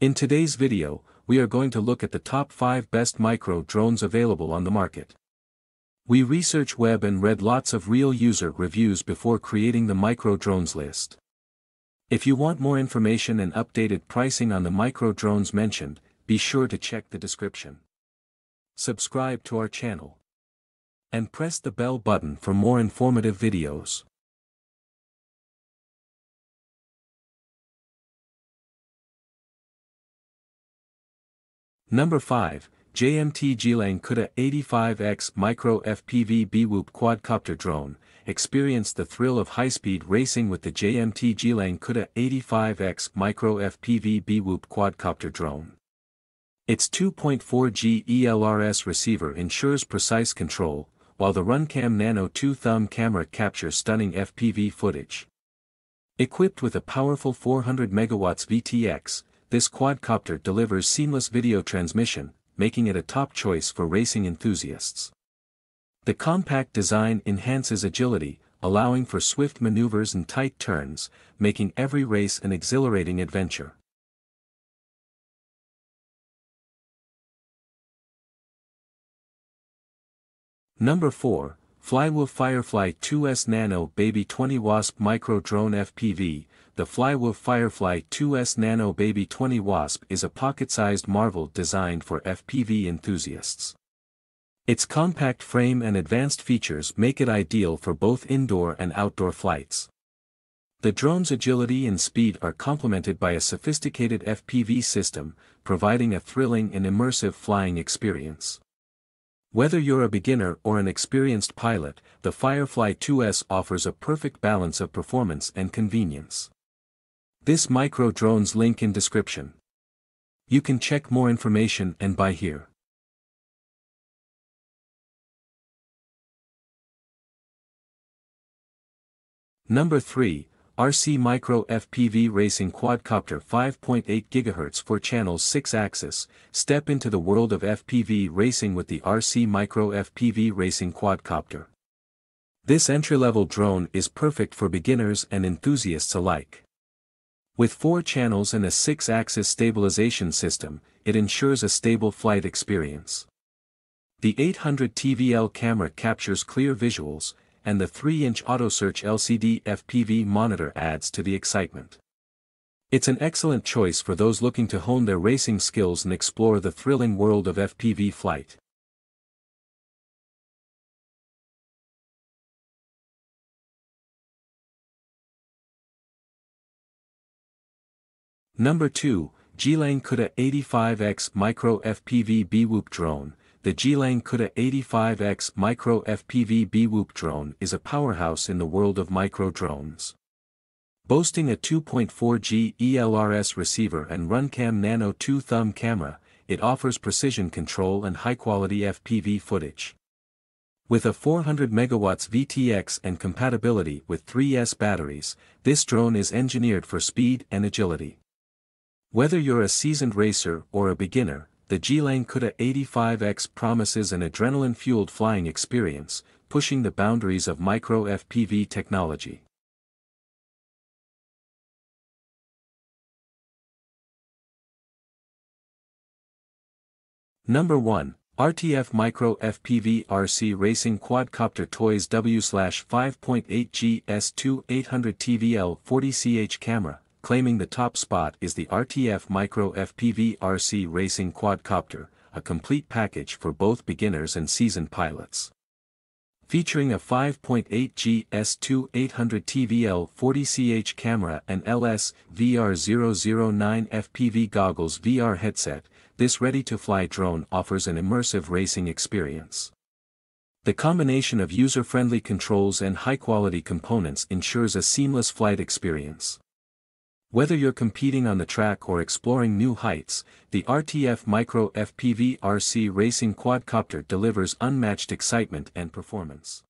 In today's video, we are going to look at the top 5 best micro drones available on the market. We research web and read lots of real user reviews before creating the micro drones list. If you want more information and updated pricing on the micro drones mentioned, be sure to check the description. Subscribe to our channel. And press the bell button for more informative videos. Number 5, JMT GEELANG Kuda 85X Micro FPV BWhoop Quadcopter Drone, experience the thrill of high-speed racing with the JMT GEELANG Kuda 85X Micro FPV BWhoop Quadcopter Drone. Its 2.4G ELRS receiver ensures precise control, while the RunCam Nano 2-thumb camera captures stunning FPV footage. Equipped with a powerful 400 MW VTX, this quadcopter delivers seamless video transmission, making it a top choice for racing enthusiasts. The compact design enhances agility, allowing for swift maneuvers and tight turns, making every race an exhilarating adventure. Number 4, FLYWOO Firefly 2S Nano Baby 20 Wasp Micro Drone FPV, the FLYWOO Firefly 2S Nano Baby 20 Wasp is a pocket-sized marvel designed for FPV enthusiasts. Its compact frame and advanced features make it ideal for both indoor and outdoor flights. The drone's agility and speed are complemented by a sophisticated FPV system, providing a thrilling and immersive flying experience. Whether you're a beginner or an experienced pilot, the Firefly 2S offers a perfect balance of performance and convenience. This micro drone's link in description. You can check more information and buy here. Number 3, RC Micro FPV Racing Quadcopter 5.8 GHz for channels 6 axis, step into the world of FPV racing with the RC Micro FPV Racing Quadcopter. This entry-level drone is perfect for beginners and enthusiasts alike. With four channels and a six-axis stabilization system, it ensures a stable flight experience. The 800 TVL camera captures clear visuals, and the 3-inch AutoSearch LCD FPV monitor adds to the excitement. It's an excellent choice for those looking to hone their racing skills and explore the thrilling world of FPV flight. Number 2, GEELANG Kuda 85X Micro FPV BWhoop Drone. The GEELANG Kuda 85X Micro FPV BWhoop drone is a powerhouse in the world of micro drones. Boasting a 2.4G ELRS receiver and RunCam Nano 2 thumb camera, it offers precision control and high-quality FPV footage. With a 400 MW VTX and compatibility with 3S batteries, this drone is engineered for speed and agility. Whether you're a seasoned racer or a beginner, the GEELANG Kuda 85X promises an adrenaline-fueled flying experience, pushing the boundaries of micro FPV technology. Number 1, RTF Micro FPV RC Racing Quadcopter Toys W/5.8G S2 800 TVL 40CH camera claiming the top spot is the RTF Micro FPV RC Racing Quadcopter, a complete package for both beginners and seasoned pilots. Featuring a 5.8G S2 800 TVL 40CH camera and LS VR009 FPV goggles VR headset, this ready-to-fly drone offers an immersive racing experience. The combination of user-friendly controls and high-quality components ensures a seamless flight experience. Whether you're competing on the track or exploring new heights, the RTF Micro FPV RC Racing Quadcopter delivers unmatched excitement and performance.